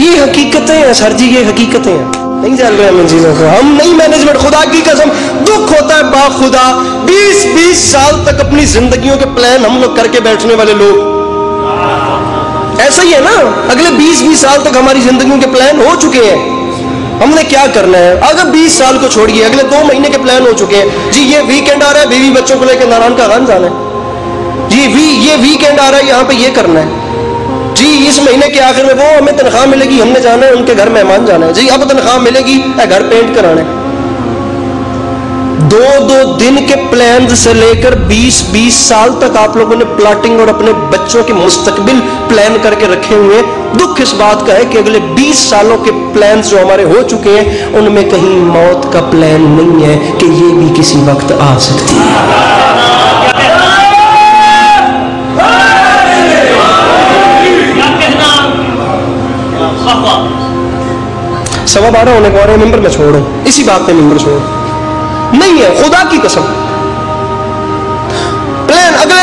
ये हकीकतें हैं, सर जी, ये हकीकतें हैं। नहीं जान रहे हम इन चीज़ों को। हम नहीं मैनेजमेंट खुदा की कसम, दुख होता है बा खुदा 20 20 साल तक अपनी जिंदगियों के प्लान हम लोग करके बैठने वाले लोग। ऐसा ही है ना? अगले 20 20 साल तक हमारी जिंदगियों के प्लान हो चुके हैं। हमने क्या करना है? अगर 20 साल को छोड़िए, अगले दो महीने के प्लान हो चुके हैं। जी, ये वीकेंड आ रहा है, बीवी बच्चों को लेकर नारायण का खान जाना है। जी वी, ये वीकेंड आ रहा है, यहाँ पे ये करना है। जी, इस महीने के आखिर में वो हमें तनख्वाह मिलेगी, हमने जाना है, उनके घर मेहमान जाना है। जी, अब तनख्वाह मिलेगी घर पेंट कराना। है दो दो दिन के प्लान से लेकर 20-20 साल तक आप लोगों ने प्लाटिंग और अपने बच्चों के मुस्तकबिल प्लान करके रखे हुए दुख इस बात का है कि अगले 20 सालों के प्लान जो हमारे हो चुके हैं, उनमें कहीं मौत का प्लान नहीं है कि ये भी किसी वक्त आ सकती। है सवा बारह होने को आ रहे हैं मेंबर में छोड़ो। इसी बात पे मेंबर छोड़ो। नहीं है, खुदा की कसम।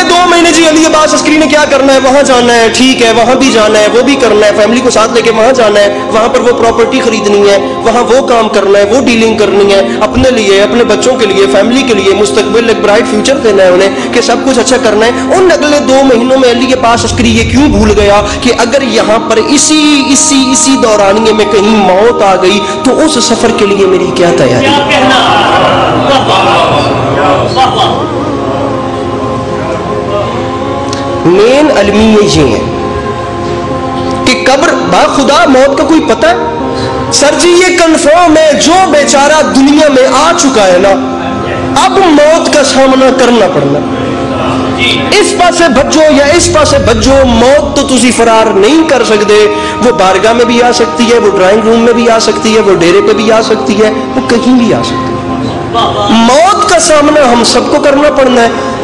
दो महीने जी अली अब्बास अस्करी ने क्या करना है? वहाँ जाना है, ठीक है, वहाँ भी जाना है, वो भी करना है फैमिली को साथ लेके वहाँ जाना है, वहाँ पर वो प्रॉपर्टी खरीदनी है, वहाँ वो काम करना है, वो डीलिंग करनी है, अपने लिए, अपने बच्चों के लिए फैमिली के लिए मुस्तकबिल एक ब्राइट फ्यूचर देना है उन्हें कि सब कुछ अच्छा करना है। उन अगले दो महीनों में अली पास अस्करी ये क्यों भूल गया कि अगर यहाँ पर इसी इसी इसी दौरानिए में कहीं मौत आ गई तो उस सफ़र के लिए मेरी क्या तैयारी? मेन अलमी ये है। कि कब्र बा खुदा मौत का कोई पता? है सर जी, ये कंफर्म है, जो बेचारा दुनिया में आ चुका है ना, अब मौत का सामना करना पड़ना। इस पासे भज्जो या इस पासे भज्जो मौत तो तुसी फरार नहीं कर सकते। वो बारगाह में भी आ सकती है, वो ड्राइंग रूम में भी आ सकती है, वो डेरे पे भी आ सकती है, वो कहीं भी आ सकती है। मौत का सामना हम सबको करना पड़ना है।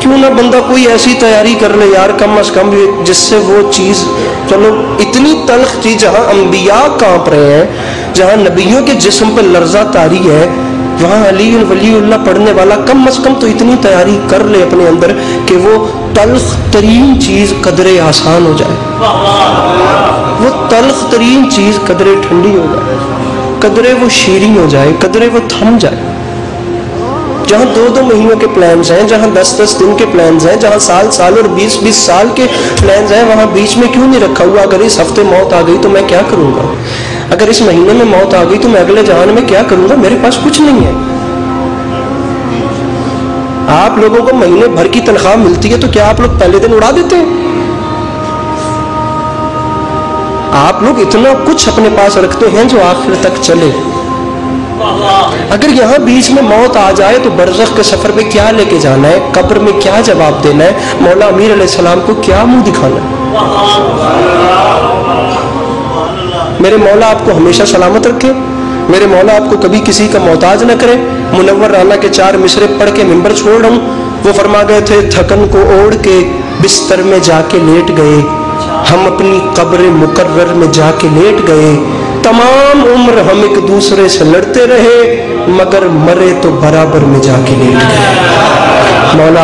क्यों ना बंदा कोई ऐसी तैयारी कर ले यार, कम अज कम जिससे वो चीज़, चलो, इतनी तलख चीज़ जहाँ अम्बिया काँप रहे हैं, जहाँ नबियों के जिसम पर लर्जा तारी है, वहाँ अली वलीउल्लाह पढ़ने वाला कम अज कम तो इतनी तैयारी कर ले अपने अंदर कि वो तलख तरीन चीज़ कदरे आसान हो जाए। वो तलख तरीन चीज़ कदरे ठंडी हो जाए, कदरे वो शीरी हो जाए, कदरे वो थम जाए। जहाँ दो दो महीनों के प्लान्स हैं, जहाँ दस दस दिन के प्लान्स हैं, जहाँ साल साल और बीस बीस साल के प्लान्स हैं, वहाँ बीच में क्यों नहीं रखा हुआ? अगर इस हफ़्ते मौत आ गई तो मैं क्या करूँगा? अगर इस महीने में मौत आ गई तो मैं अगले जहान में क्या करूँगा? मेरे पास कुछ नहीं है। आप लोगों को महीने भर की तनख्वाह मिलती है तो क्या आप लोग पहले दिन उड़ा देते हैं? आप लोग इतना कुछ अपने पास रखते हैं जो आखिर तक चले। अगर यहाँ बीच में मौत आ जाए तो बरजख के सफ़र में क्या लेके जाना है? कब्र में क्या जवाब देना है? मौला अमीर सलाम को क्या मुँह दिखाना है? मेरे मौला आपको हमेशा सलामत रखे। मेरे मौला आपको कभी किसी का मोहताज न करे। मुनवर राना के चार मिसरे पढ़ के मिंबर छोड़ रहा हूँ। वो फरमा गए थे, थकन को ओढ़ के बिस्तर में जाके लेट गए। हम अपनी कब्र मुकर्र में जाके लेट गए। तमाम उम्र हम एक दूसरे से लड़ते रहे, मगर मरे तो बराबर में जाके लेट गए। मौला